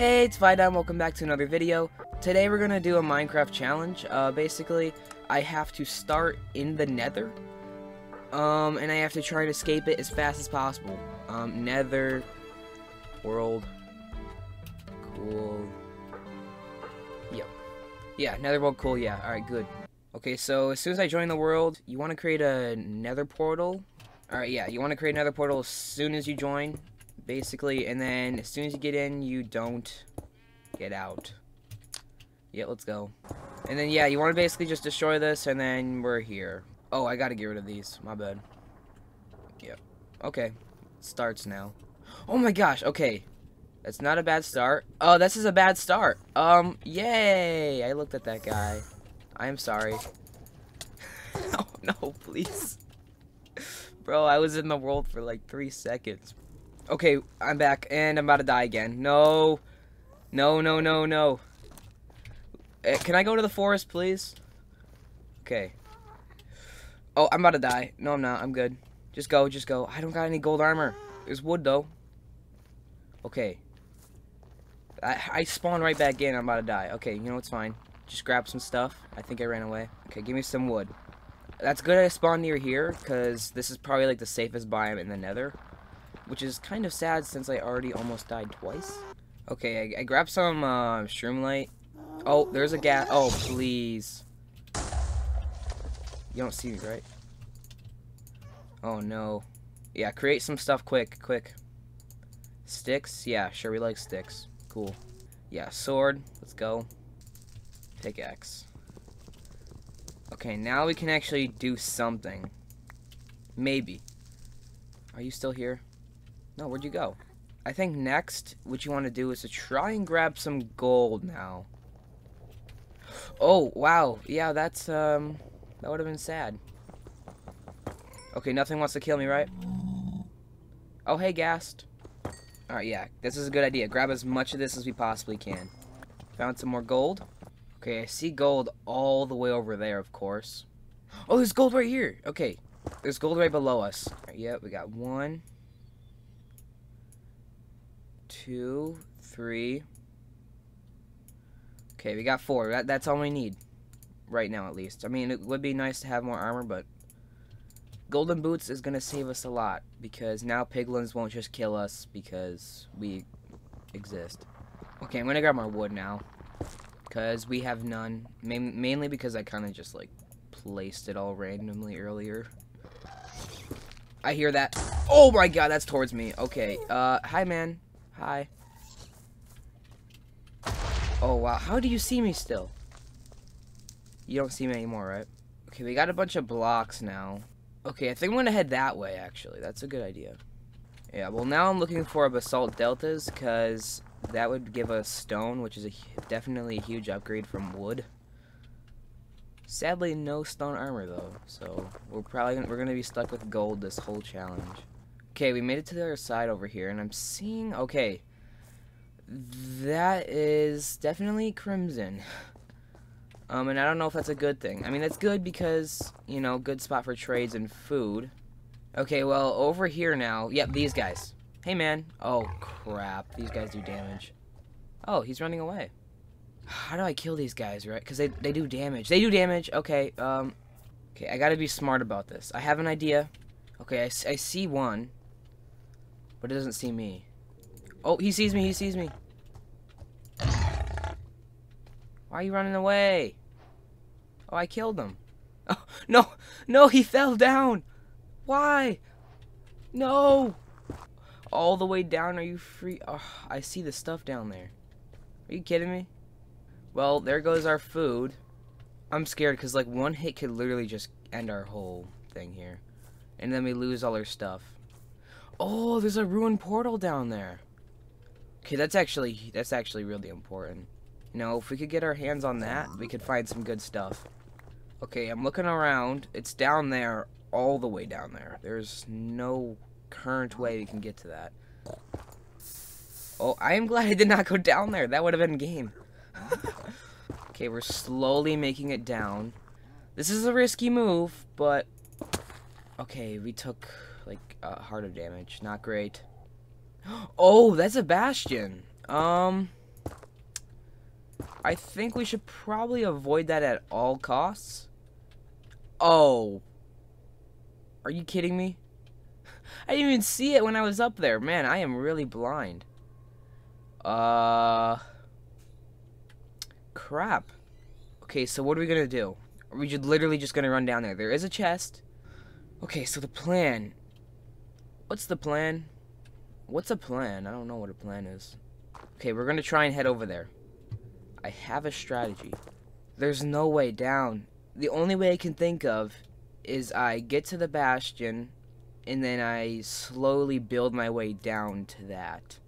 Hey, it's Vidime, welcome back to another video. Today we're gonna do a Minecraft challenge. Uh, basically, I have to start in the nether. Um, and I have to try and escape it as fast as possible. Um, nether, world, cool. Yep. Yeah, nether world, cool, yeah, alright, good. Okay, so as soon as I join the world, you want to create a nether portal. Alright, yeah, you want to create another portal as soon as you join basically, and then as soon as you get in, you don't get out. Yeah, let's go. And then, yeah, you want to basically just destroy this, and then we're here. Oh, I gotta get rid of these. My bad. Yep. Okay. Starts now. Oh my gosh, okay. That's not a bad start. Oh, this is a bad start. Um, yay! I looked at that guy. I am sorry. oh, no, please. Bro, I was in the world for like three seconds. Okay, I'm back, and I'm about to die again. No. No, no, no, no. Uh, can I go to the forest, please? Okay. Oh, I'm about to die. No, I'm not. I'm good. Just go, just go. I don't got any gold armor. There's wood, though. Okay. I, I spawned right back in. I'm about to die. Okay, you know what's fine. Just grab some stuff. I think I ran away. Okay, give me some wood. That's good I spawned near here, because this is probably like the safest biome in the nether. Which is kind of sad since I already almost died twice. Okay, I, I grabbed some uh, shroomlight. Oh, there's a Ghast. Oh, please. You don't see me, right? Oh, no. Yeah, create some stuff quick, quick. Sticks? Yeah, sure, we like sticks. Cool. Yeah, sword. Let's go. Pickaxe. Okay, now we can actually do something. Maybe. Are you still here? No, where'd you go? I think next, what you want to do is to try and grab some gold now. Oh, wow. Yeah, that's, um, that would have been sad. Okay, nothing wants to kill me, right? Oh, hey, Ghast. Alright, yeah, this is a good idea. Grab as much of this as we possibly can. Found some more gold. Okay, I see gold all the way over there, of course. Oh, there's gold right here. Okay, there's gold right below us. Right, yeah, we got one, two, three. Okay, we got four. That, that's all we need. Right now, at least. I mean, it would be nice to have more armor, but... Golden Boots is going to save us a lot. Because now piglins won't just kill us because we exist. Okay, I'm going to grab my wood now. Because we have none. Main, mainly because I kind of just, like, placed it all randomly earlier. I hear that. Oh my god, that's towards me. Okay, uh, hi man. Hi. Oh, wow. How do you see me still? You don't see me anymore, right? Okay, we got a bunch of blocks now. Okay, I think I'm going to head that way, actually. That's a good idea. Yeah, well, now I'm looking for basalt deltas, because that would give us stone, which is a, definitely a huge upgrade from wood. Sadly, no stone armor, though, so we're probably we're going to be stuck with gold this whole challenge. Okay, we made it to the other side over here, and I'm seeing... Okay. That is definitely crimson. Um, and I don't know if that's a good thing. I mean, that's good because, you know, good spot for trades and food. Okay, well, over here now... Yep, these guys. Hey, man. Oh, crap. These guys do damage. Oh, he's running away. How do I kill these guys, right? Because they, they do damage. They do damage. Okay, um... Okay, I gotta be smart about this. I have an idea. Okay, I, I see one. But it doesn't see me. Oh, he sees me, he sees me. Why are you running away? Oh, I killed him. Oh, no, no, he fell down. Why? No. All the way down, are you free? Oh, I see the stuff down there. Are you kidding me? Well, there goes our food. I'm scared because, like, one hit could literally just end our whole thing here. And then we lose all our stuff. Oh, there's a ruined portal down there. Okay, that's actually that's actually really important. You know, if we could get our hands on that, we could find some good stuff. Okay, I'm looking around. It's down there, all the way down there. There's no current way we can get to that. Oh, I am glad I did not go down there. That would have been game. okay, we're slowly making it down. This is a risky move, but... Okay, we took like uh, harder damage. Not great. Oh, that's a bastion. Um, I think we should probably avoid that at all costs. Oh. Are you kidding me? I didn't even see it when I was up there. Man, I am really blind. Uh... Crap. Okay, so what are we gonna do? Are we just literally just gonna run down there? There is a chest. Okay, so the plan. What's the plan? What's a plan? I don't know what a plan is. Okay, we're gonna try and head over there. I have a strategy. There's no way down. The only way I can think of is I get to the bastion and then I slowly build my way down to that.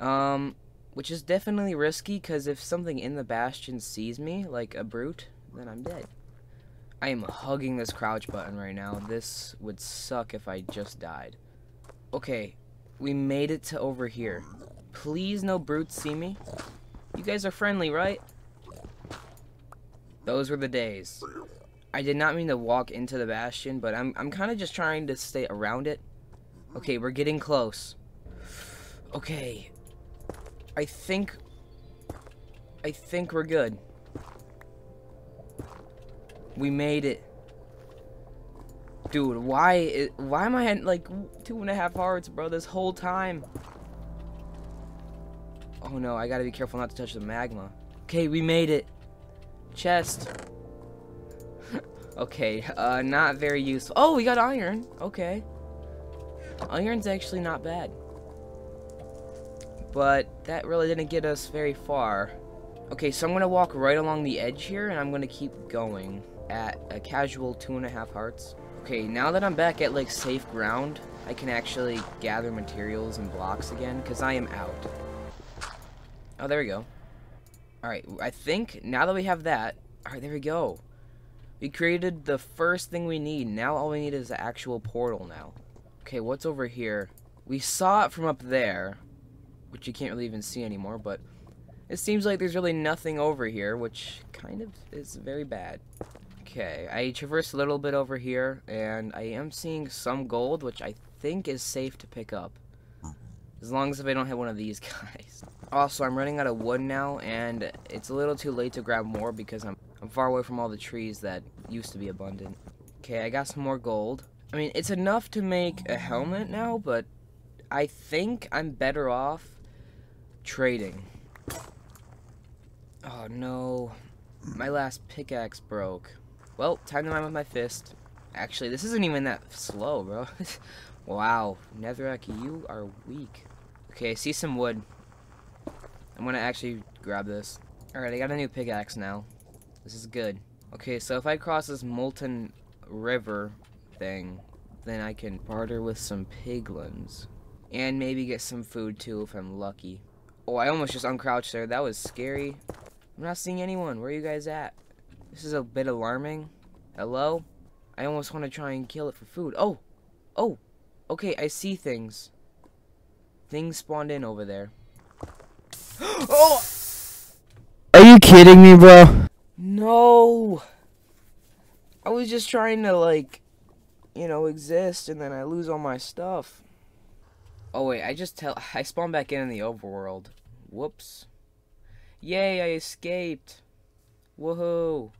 Um, which is definitely risky because if something in the bastion sees me, like a brute, then I'm dead. I am hugging this crouch button right now. This would suck if I just died. Okay, we made it to over here. Please no brutes see me. You guys are friendly, right? Those were the days. I did not mean to walk into the bastion, but I'm, I'm kind of just trying to stay around it. Okay, we're getting close. Okay. I think... I think we're good. We made it. Dude, why, why am I at like two and a half hearts, bro, this whole time? Oh no, I gotta be careful not to touch the magma. Okay, we made it. Chest. okay, uh, not very useful. Oh, we got iron. Okay. Iron's actually not bad. But that really didn't get us very far. Okay, so I'm gonna walk right along the edge here, and I'm gonna keep going at a casual two and a half hearts. Okay, now that I'm back at like safe ground, I can actually gather materials and blocks again, because I am out. Oh, there we go. Alright, I think now that we have that, alright, there we go. We created the first thing we need. Now all we need is the actual portal now. Okay, what's over here? We saw it from up there, which you can't really even see anymore, but it seems like there's really nothing over here, which kind of is very bad. Okay, I traversed a little bit over here, and I am seeing some gold, which I think is safe to pick up. Mm-hmm. As long as I don't hit one of these guys. Also, I'm running out of wood now, and it's a little too late to grab more because I'm, I'm far away from all the trees that used to be abundant. Okay, I got some more gold. I mean, it's enough to make a helmet now, but I think I'm better off trading. Oh, no. My last pickaxe broke. Well, time to mine with my fist. Actually, this isn't even that slow, bro. wow, Netherrack, you are weak. Okay, I see some wood. I'm gonna actually grab this. Alright, I got a new pickaxe now. This is good. Okay, so if I cross this molten river thing, then I can barter with some piglins. And maybe get some food too if I'm lucky. Oh, I almost just uncrouched there. That was scary. I'm not seeing anyone. Where are you guys at? This is a bit alarming. Hello? I almost want to try and kill it for food. Oh! Oh! Okay, I see things. Things spawned in over there. oh! Are you kidding me, bro? No! I was just trying to, like, you know, exist, and then I lose all my stuff. Oh, wait, I just tell- I spawned back in in the overworld. Whoops. Yay, I escaped! Woohoo!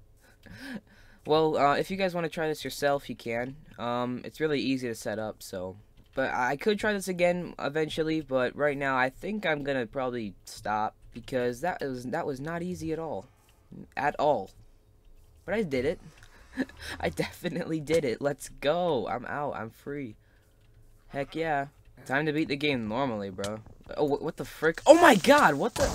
Well, uh, if you guys want to try this yourself, you can. Um, it's really easy to set up, so... But I could try this again eventually, but right now I think I'm gonna probably stop because that was that was not easy at all, at all. But I did it. I definitely did it. Let's go. I'm out. I'm free. Heck yeah. Time to beat the game normally, bro. Oh, what the frick? Oh my god, what the?